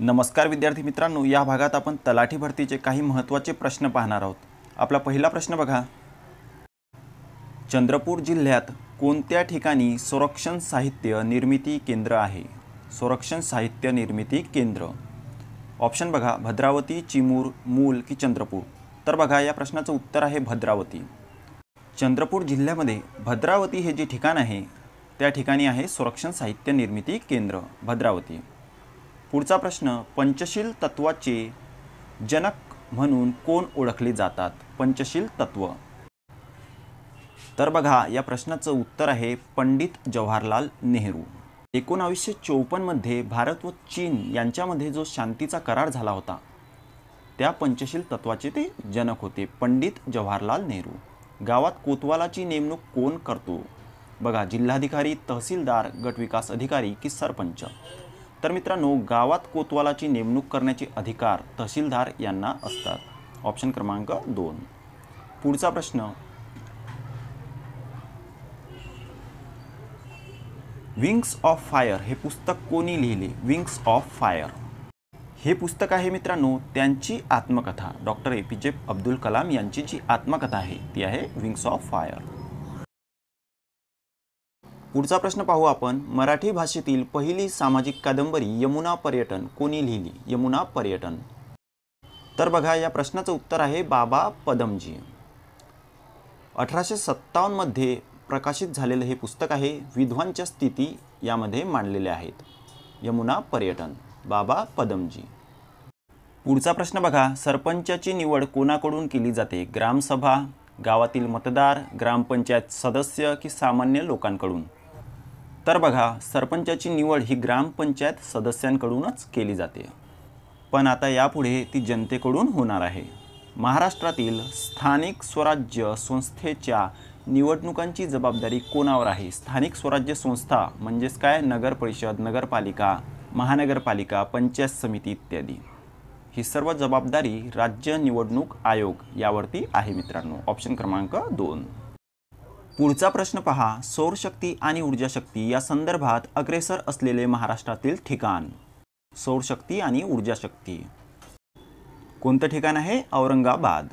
नमस्कार विद्यार्थी मित्रांनो या भागात आपण तलाठी भरतीचे काही महत्त्वाचे प्रश्न पाहणार आहोत. आपला पहिला प्रश्न बघा. चंद्रपूर जिल्ह्यात कोणत्या ठिकाणी संरक्षण साहित्य निर्मिती केंद्र आहे? संरक्षण साहित्य निर्मिती केंद्र. ऑप्शन बघा भद्रावती चिमूर मूल की चंद्रपूर. तर बघा या प्रश्नाचं उत्तर आहे भद्रावती. चंद्रपूर जिल्ह्यामध्ये भद्रावती हे जे ठिकाण आहे त्या ठिकाणी आहे संरक्षण साहित्य निर्मिती केंद्र भद्रावती. पुढचा प्रश्न पंचशील तत्वाचे जनक म्हणून कोण ओळखले जातात? पंचशील तत्व. तर बघा या प्रश्नाचं उत्तर आहे पंडित जवाहरलाल नेहरू. एकोणावीसशे चौपन्नमध्ये भारत व चीन यांच्यामध्ये जो शांतीचा करार झाला होता त्या पंचशील तत्वाचे ते जनक होते पंडित जवाहरलाल नेहरू. गावात कोतवालाची नेमणूक कोण करतो? बघा जिल्हाधिकारी तहसीलदार गटविकास अधिकारी की सरपंच. तर मित्रांनो गावात कोतवालाची नेमणूक करण्याचे अधिकार तहसीलदार यांना असतात. ऑप्शन क्रमांक दोन. पुढचा प्रश्न. विंग्स ऑफ फायर हे पुस्तक कोणी लिहिले? विंग्स ऑफ फायर हे पुस्तक आहे मित्रांनो त्यांची आत्मकथा. डॉक्टर ए पी जे अब्दुल कलाम यांची जी आत्मकथा आहे ती आहे विंग्स ऑफ फायर पुढचा प्रश्न पाहू आपण. मराठी भाषेतील पहिली सामाजिक कादंबरी यमुना पर्यटन. कोणी लिहिली? यमुना पर्यटन. तर बघा या प्रश्नाचं उत्तर आहे बाबा पदमजी. अठराशे सत्तावन्नमध्ये प्रकाशित झालेलं हे पुस्तक आहे विद्वांच्या स्थिती यामध्ये मांडलेल्या आहेत. यमुना पर्यटन. बाबा पदमजी. पुढचा प्रश्न बघा. सरपंचाची निवड कोणाकडून केली जाते? ग्रामसभा गावातील मतदार ग्रामपंचायत सदस्य की सामान्य लोकांकडून? तर बघा सरपंचाची निवड ही ग्रामपंचायत सदस्यांकडूनच केली जाते. पण आता यापुढे ती जनतेकडून होणार आहे. महाराष्ट्रातील स्थानिक स्वराज्य संस्थेच्या निवडणुकांची जबाबदारी कोणावर आहे? स्थानिक स्वराज्य संस्था म्हणजेच काय? नगर परिषद नगरपालिका महानगरपालिका पंचायत समिती इत्यादी. ही सर्व जबाबदारी राज्य निवडणूक आयोग यावरती आहे मित्रांनो. ऑप्शन क्रमांक दोन. पुढचा प्रश्न पहा. सौरशक्ती आणि ऊर्जाशक्ती या संदर्भात अग्रेसर असलेले महाराष्ट्रातील ठिकाण. सौरशक्ती आणि ऊर्जाशक्ती कोणतं ठिकाण आहे? औरंगाबाद.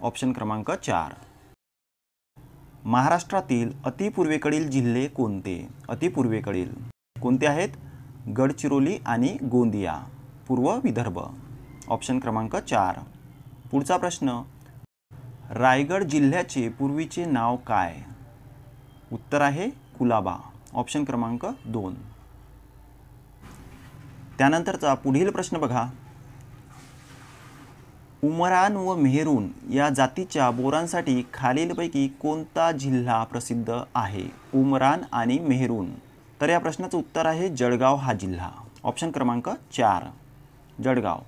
ऑप्शन क्रमांक चार. महाराष्ट्रातील अतिपूर्वेकडील जिल्हे कोणते? अतिपूर्वेकडील कोणते आहेत? गडचिरोली आणि गोंदिया. पूर्व विदर्भ. ऑप्शन क्रमांक चार. पुढचा प्रश्न रायगड जिल्ह्याचे पूर्वीचे नाव काय? उत्तर आहे कुलाबा. ऑप्शन क्रमांक दोन. त्यानंतरचा पुढील प्रश्न बघा. उमरान व मेहरून या जातीच्या बोरांसाठी खालीलपैकी कोणता जिल्हा प्रसिद्ध आहे? उमरान आणि मेहरून तर या प्रश्नाचं उत्तर आहे जळगाव हा जिल्हा. ऑप्शन क्रमांक चार. जळगाव.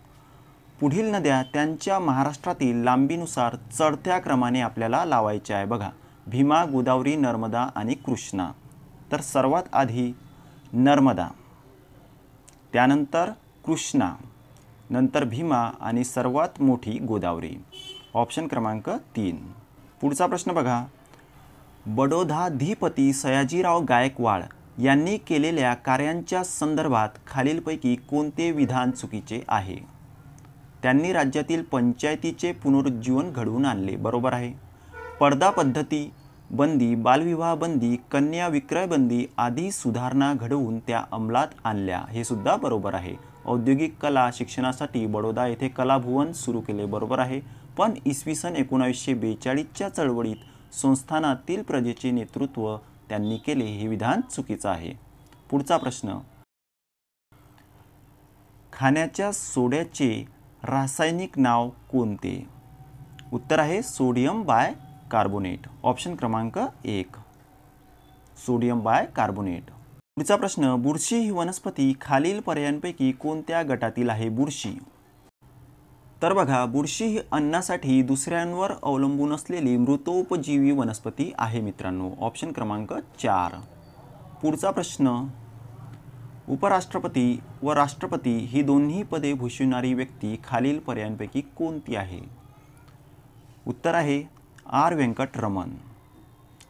पुढील नद्या त्यांच्या महाराष्ट्रातील लांबीनुसार चढत्या क्रमाने आपल्याला लावायच्या आहे. बघा भीमा गोदावरी नर्मदा आणि कृष्णा. तर सर्वात आधी नर्मदा त्यानंतर कृष्णा नंतर भीमा आणि सर्वात मोठी गोदावरी. ऑप्शन क्रमांक तीन. पुढचा प्रश्न बघा. बडोधाधिपती सयाजीराव गायकवाड यांनी केलेल्या कार्यांच्या संदर्भात खालीलपैकी कोणते विधान चुकीचे आहे? त्यांनी राज्यातील पंचायतीचे पुनरुज्जीवन घडवून आणले. बरोबर आहे. पडदा पद्धती बंदी बालविवाह बंदी कन्या विक्रय बंदी आदी सुधारणा घडवून त्या अंमलात आणल्या. हे सुद्धा बरोबर आहे. औद्योगिक कला शिक्षणासाठी बडोदा येथे कलाभुवन सुरू केले. बरोबर आहे. पण इसवी सन एकोणावीसशे बेचाळीसच्या चळवळीत संस्थानातील प्रजेचे नेतृत्व त्यांनी केले हे विधान चुकीचं आहे. पुढचा प्रश्न. खाण्याच्या सोड्याचे रासायनिक नाव कोणते? उत्तर आहे सोडियम बाय कार्बोनेट. ऑप्शन क्रमांक एक. Sodium bi carbonate. पुढचा प्रश्न बुरशी ही वनस्पती खालील पर्यायांपैकी कोणत्या गटातील आहे बुरशी? तर बघा बुरशी ही अन्नासाठी दुसऱ्यांवर अवलंबून असलेली मृतोपजीवी वनस्पती आहे मित्रांनो. ऑप्शन क्रमांक चार. पुढचा प्रश्न उपराष्ट्रपती व राष्ट्रपती ही दोन्ही पदे भूषविणारी व्यक्ती खालील पर्यायांपैकी कोणती आहे? उत्तर आहे आर. व्यंकटरमण.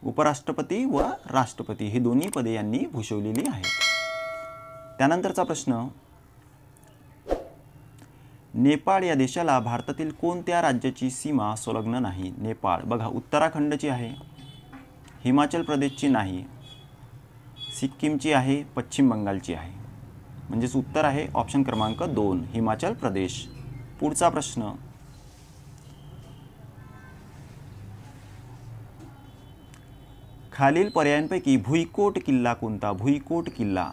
उपराष्ट्रपती व राष्ट्रपती ही दोन्ही पदे यांनी भूषवलेली आहेत. त्यानंतरचा प्रश्न नेपाळ या देशाला भारतातील कोणत्या राज्याची सीमा संलग्न नाही? नेपाळ. बघा उत्तराखंडची आहे हिमाचल प्रदेशची नाही सिक्कीमची आहे पश्चिम बंगालची आहे. म्हणजेच उत्तर आहे ऑप्शन क्रमांक दोन हिमाचल प्रदेश. पुढचा प्रश्न. खालील पर्यायांपैकी भुईकोट किल्ला कोणता? भुईकोट किल्ला.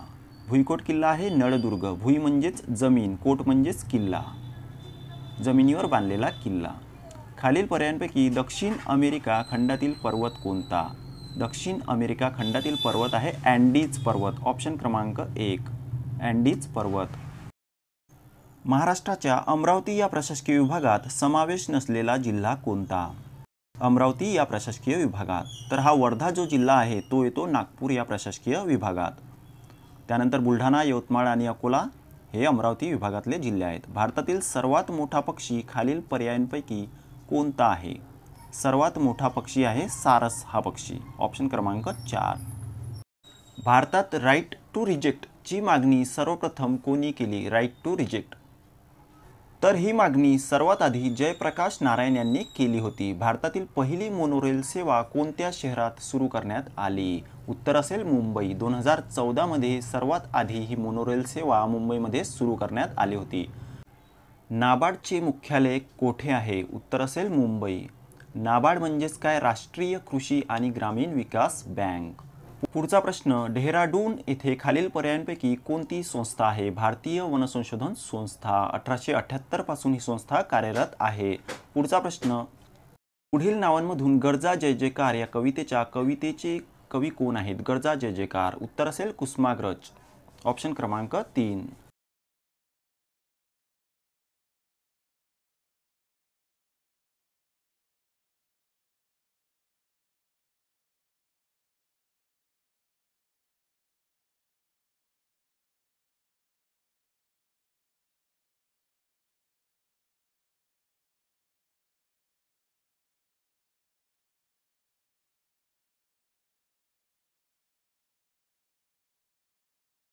भुईकोट किल्ला आहे नळदुर्ग. भुई म्हणजेच जमीन कोट म्हणजेच किल्ला. जमिनीवर बांधलेला किल्ला. खालील पर्यायांपैकी दक्षिण अमेरिका खंडातील पर्वत कोणता? दक्षिण अमेरिका खंडातील पर्वत आहे अँडीज पर्वत. ऑप्शन क्रमांक एक अँडीज पर्वत. महाराष्ट्राच्या अमरावती या प्रशासकीय विभागात समावेश नसलेला जिल्हा कोणता? अमरावती या प्रशासकीय विभागात. तर हा वर्धा जो जिल्हा आहे तो येतो नागपूर या प्रशासकीय विभागात. त्यानंतर बुलढाणा यवतमाळ आणि अकोला हे अमरावती विभागातले जिल्हे आहेत. भारतातील सर्वात मोठा पक्षी खालील पर्यायांपैकी कोणता आहे? सर्वात मोठा पक्षी आहे सारस हा पक्षी. ऑप्शन क्रमांक चार. भारतात राईट टू रिजेक्टची मागणी सर्वप्रथम कोणी केली? राईट टू रिजेक्ट तर ही मागणी सर्वात आधी जयप्रकाश नारायण यांनी केली होती. भारतातील पहिली मोनोरेल सेवा कोणत्या शहरात सुरू करण्यात आली? उत्तर असेल मुंबई. दोन हजार चौदामध्ये सर्वात आधी ही मोनोरेल सेवा मुंबईमध्ये सुरू करण्यात आली होती. नाबार्डचे मुख्यालय कोठे आहे? उत्तर असेल मुंबई. नाबार्ड म्हणजेच काय? राष्ट्रीय कृषी आणि ग्रामीण विकास बँक. पुढचा प्रश्न डेहराडून येथे खालील पर्यायांपैकी कोणती संस्था आहे? भारतीय वनसंशोधन संस्था अठराशे अठ्याहत्तरपासून ही संस्था कार्यरत आहे. पुढचा प्रश्न पुढील नावांमधून गरजा जय जयकार या कवितेच्या कवितेचे कवी कोण आहेत? गरजा जय जयकार. उत्तर असेल कुसुमाग्रज. ऑप्शन क्रमांक तीन.